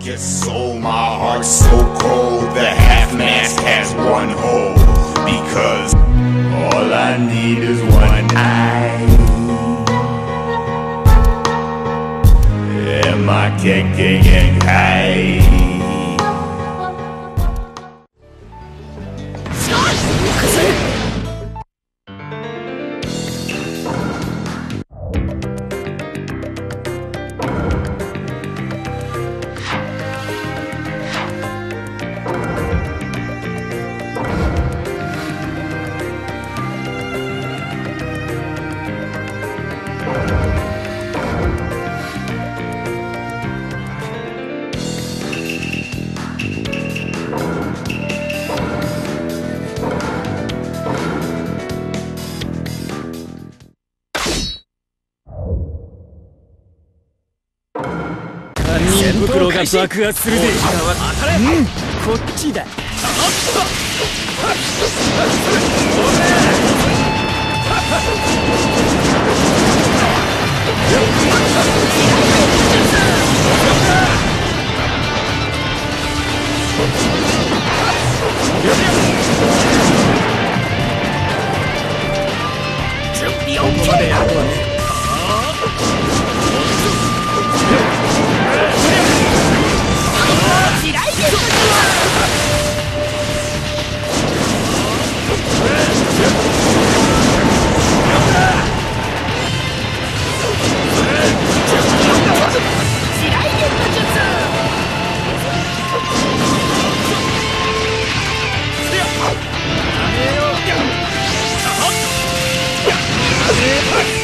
gets sold, my heart's so cold. The half mask has one hole because all I need is one eye. Am I kicking high? 知袋が爆発するぜこっちだ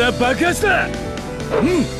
は爆発だうん